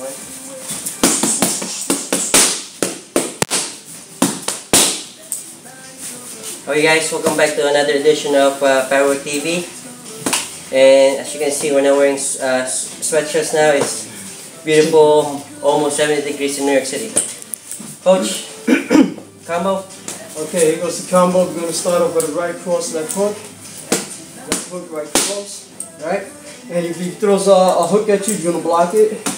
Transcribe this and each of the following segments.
Okay guys, welcome back to another edition of uh, Pad Work TV. And as you can see, we're now wearing uh, sweatshirts now. It's beautiful, almost 70 degrees in New York City. Coach, combo? Okay, here goes the combo. We're going to start off with a right cross, left hook. Left hook, right cross. Alright? And if he throws a, a hook at you, you're going to block it.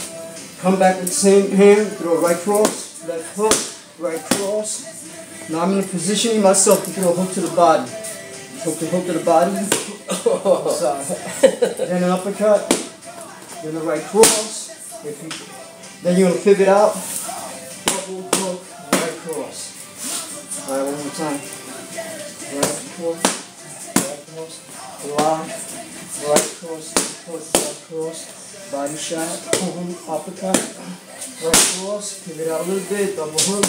Come back with the same hand, throw a right cross, left hook, right cross. Now I'm in a positioning myself to throw a hook to the body. Hook the hook to the body. Oh. Sorry. then an uppercut. Then a right cross. If you, then you're gonna pivot out. Double hook, right cross. Alright, one more time. Right cross, right cross, block, right cross, hook, right cross, body shot, boom, uppercut, right cross, pivot out a little bit, double hook,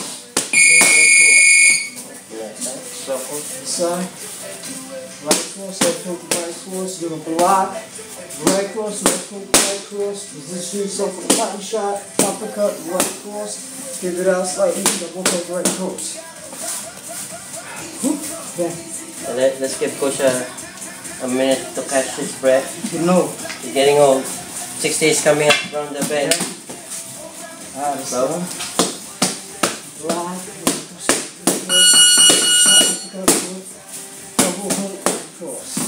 so hook to the side. Right cross, left hook, right cross. You're gonna block. Right cross, left hook, right cross. Position yourself for body shot. Uppercut, right cross. Give it out slightly. Double hook, right cross. Then. So let, let's give Coach a, a minute to catch his breath. You know. He's getting old. 60 is coming up from the bed. Ah, this Bro. one. Block. Double hook, right cross.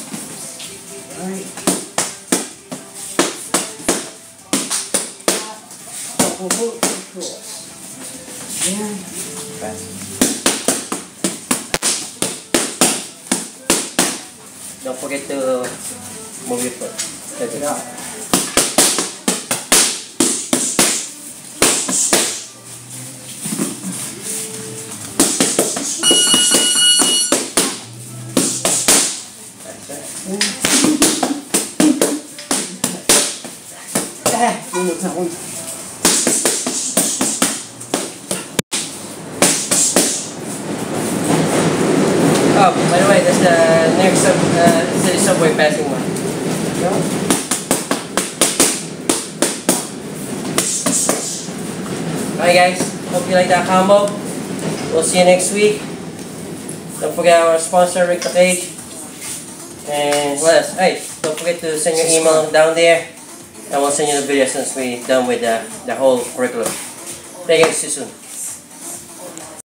Right. Don't forget to move your foot. Check it out. That's it. Ah, By the way, that's the next sub, uh, city subway passing one. Alright guys, hope you like that combo. We'll see you next week. Don't forget our sponsor, Ring to Cage. And what else? Hey, don't forget to send your email down there. And we'll send you the video since we're done with the, the whole curriculum. Thank you, see you soon.